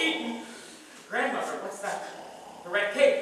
eaten. Grandmother, what's that? The red cake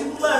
known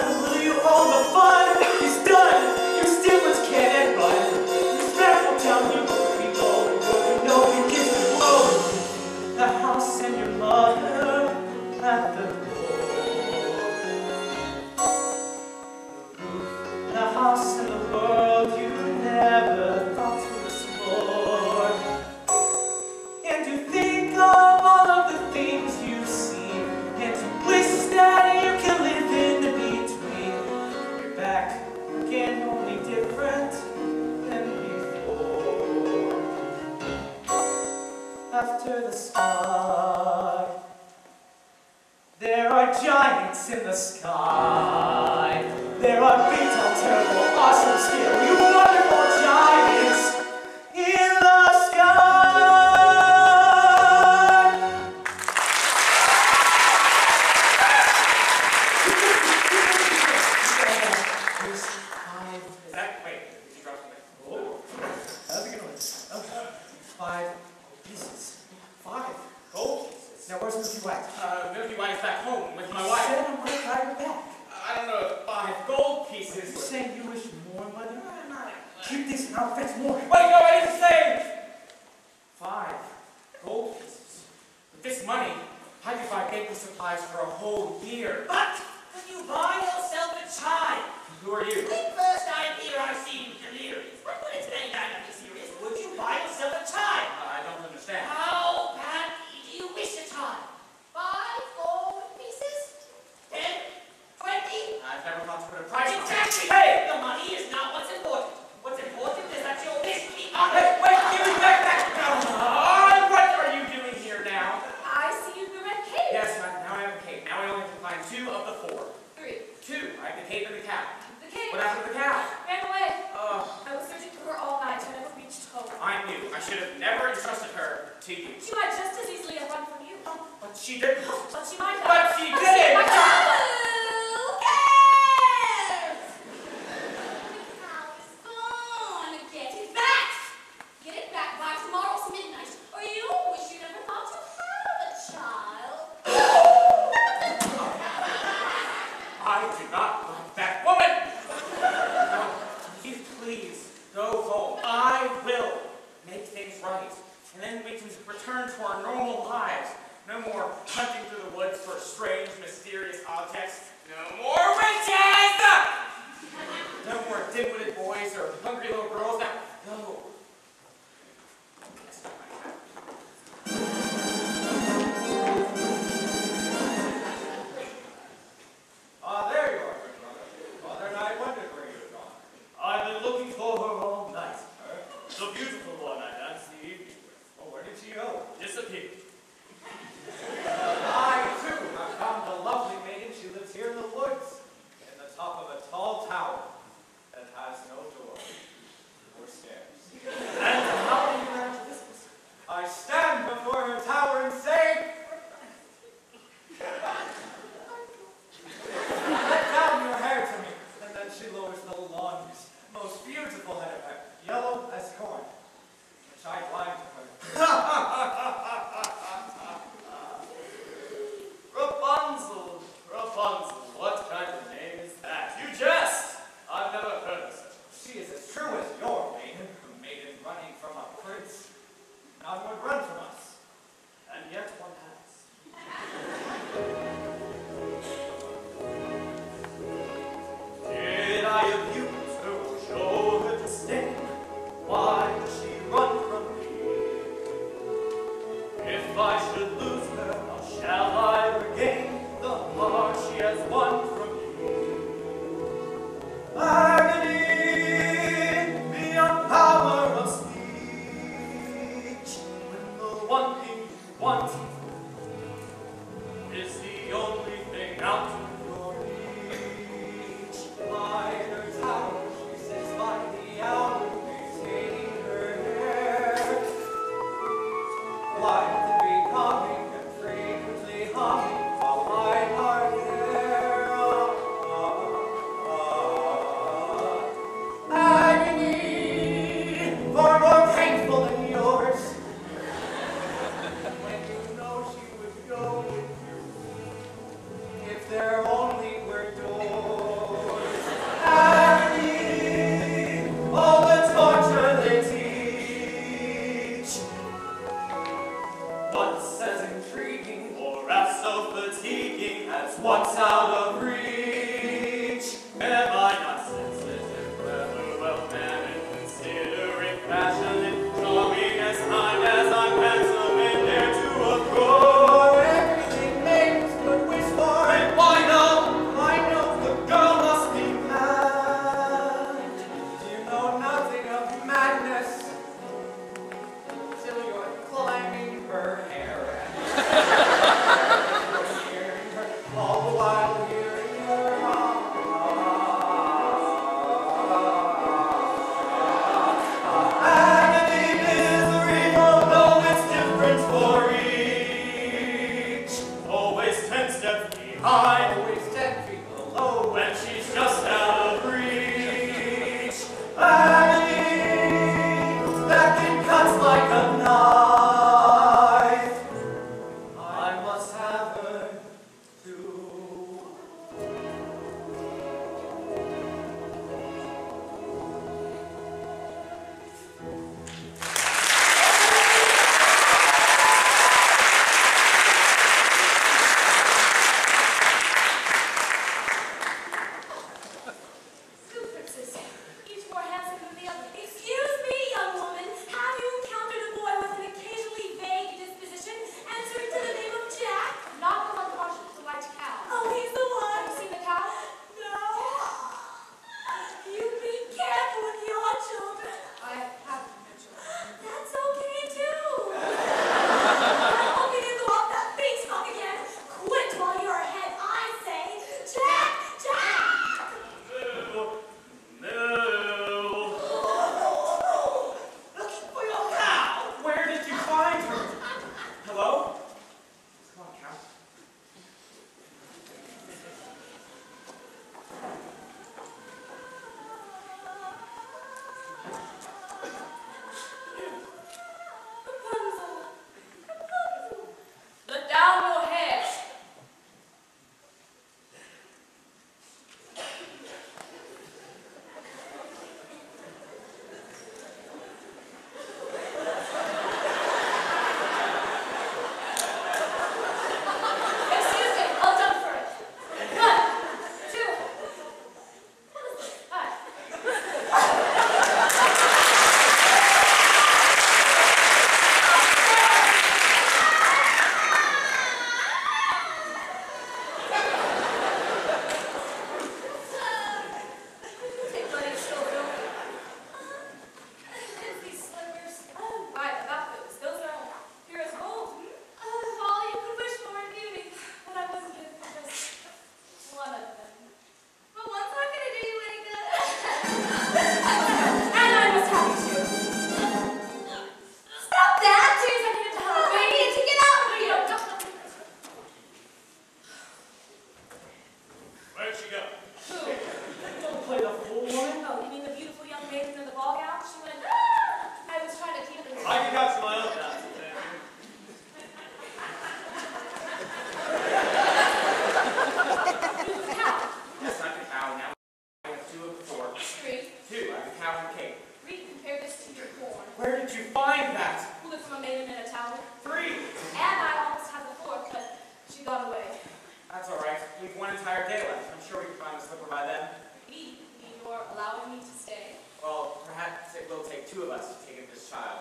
one entire day left. I'm sure we can find a slipper by then. Me? You're allowing me to stay? Well, perhaps it will take two of us to take in this child.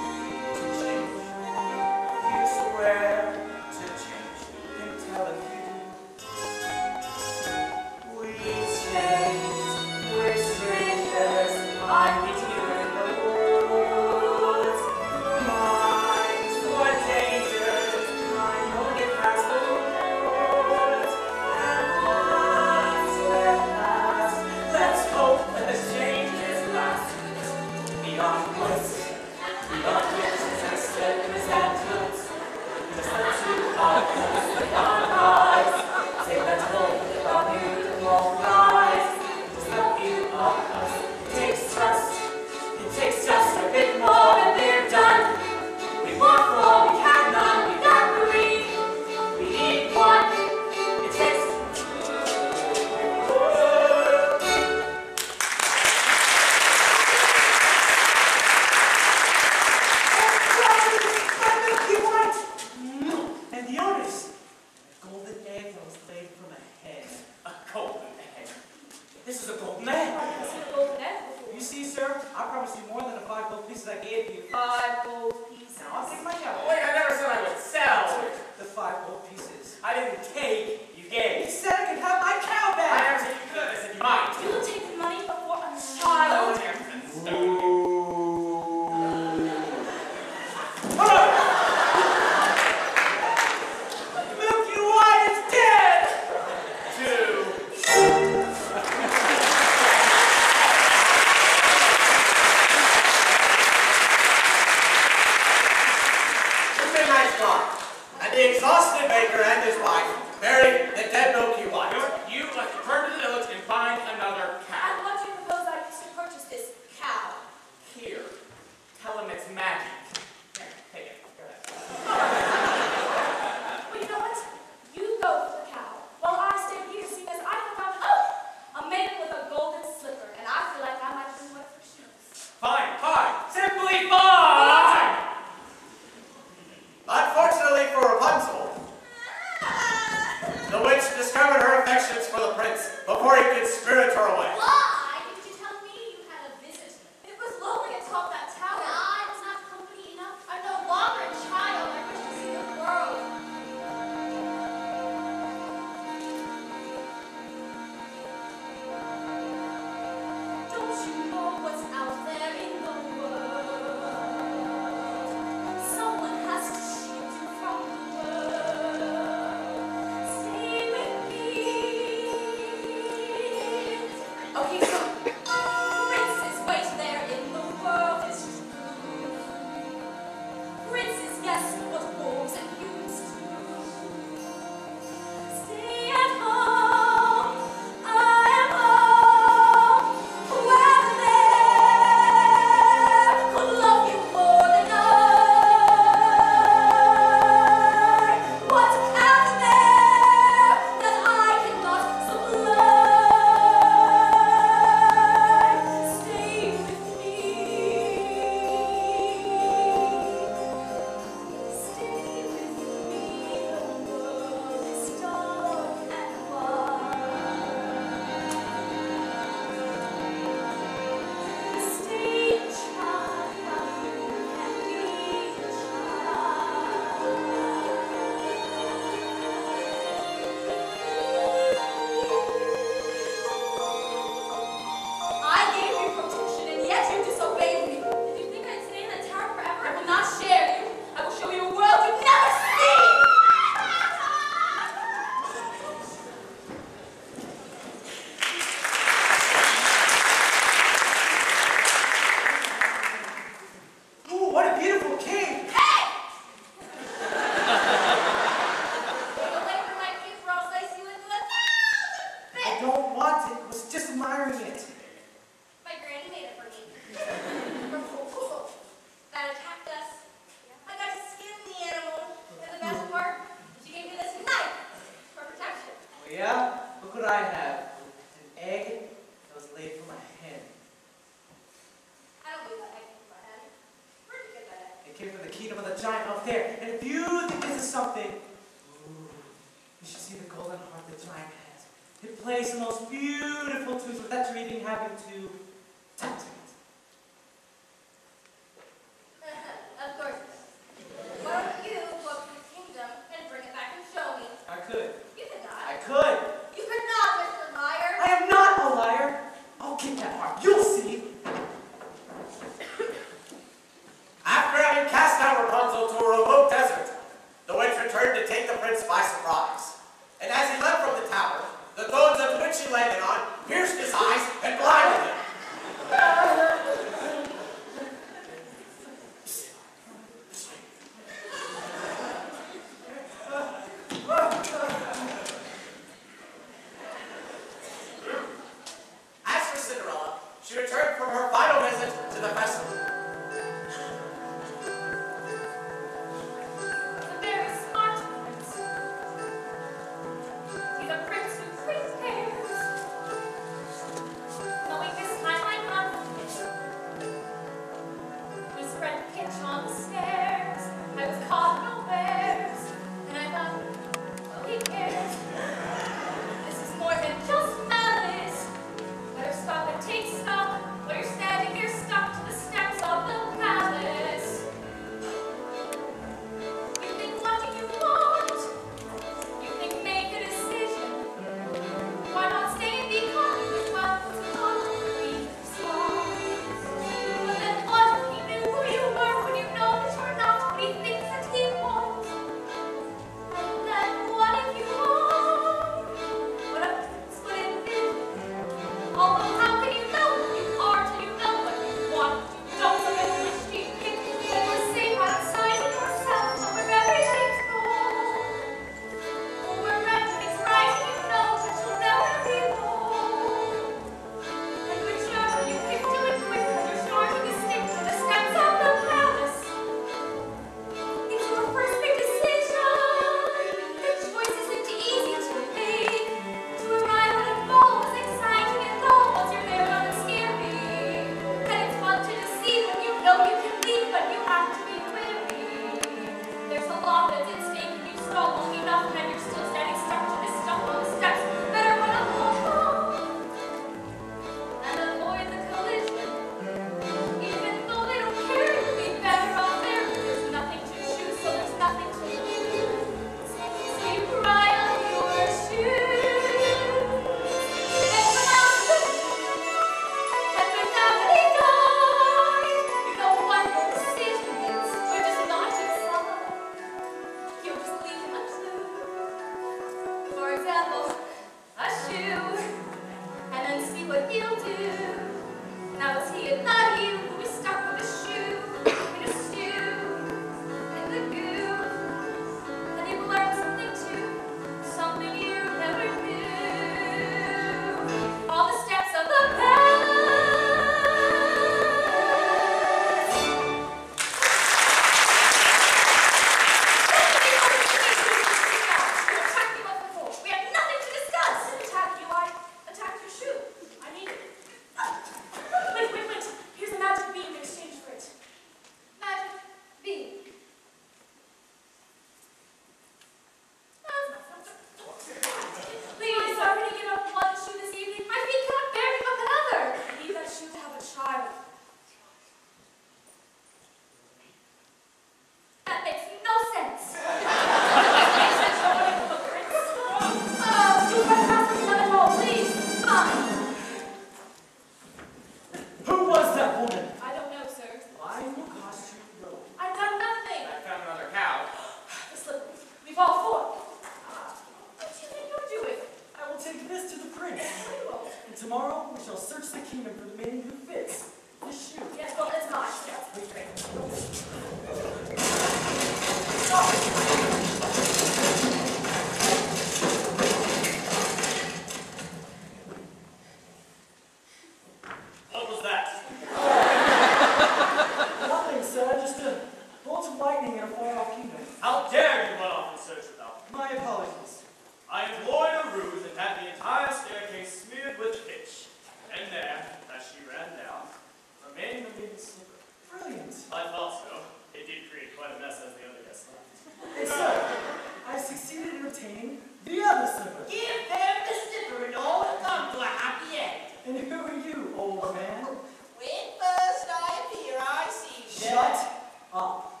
好。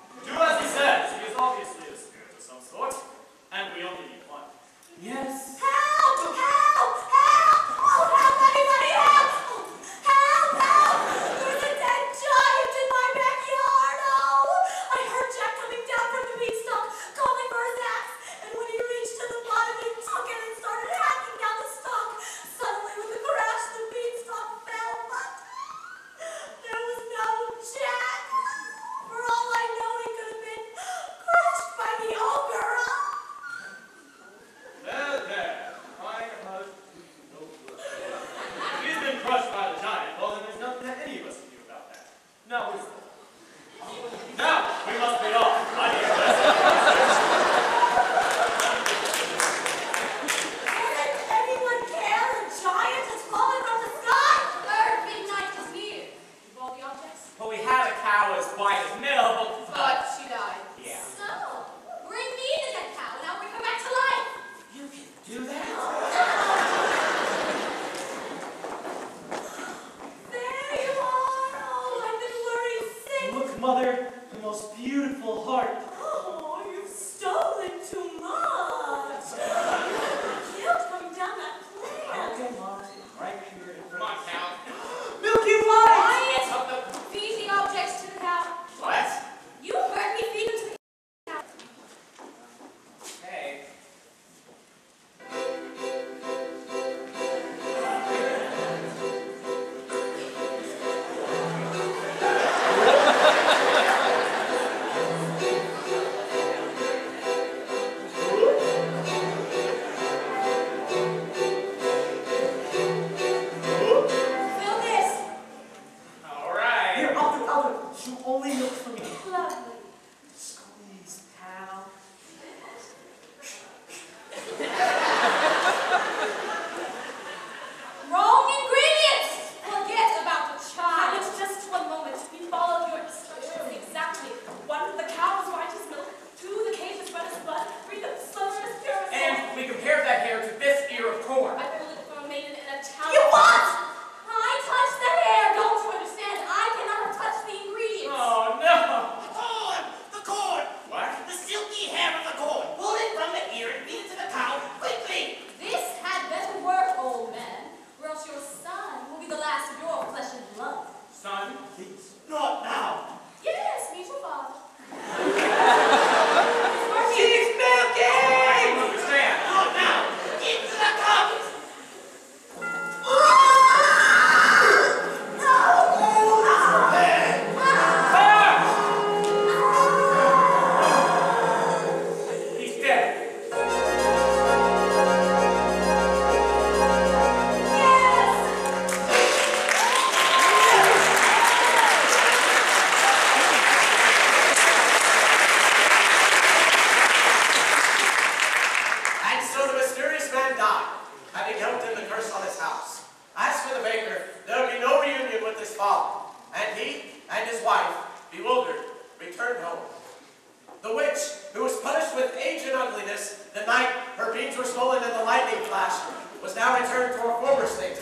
Returned to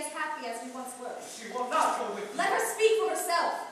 as happy as we once were. She will not go with you. Let her speak for herself.